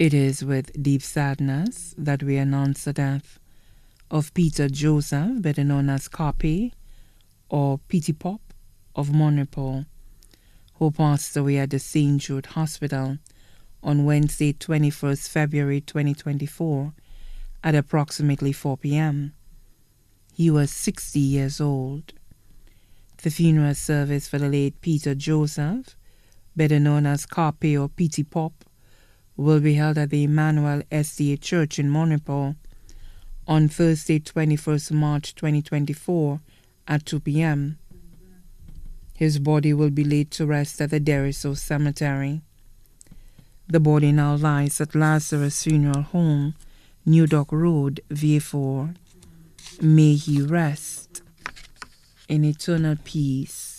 It is with deep sadness that we announce the death of Peter Joseph, better known as Carpe or Petey Pop of Mon Repos, who passed away at the St. Jude Hospital on Wednesday, 21st February 2024 at approximately 4 p.m. He was 60 years old. The funeral service for the late Peter Joseph, better known as Carpe or Petey Pop, will be held at the Emmanuel SDA Church in Mon Repos on Thursday, 21st March 2024 at 2 p.m. His body will be laid to rest at the Deriso Cemetery. The body now lies at Lazarus Funeral Home, New Dock Road, Vieux Fort. May he rest in eternal peace.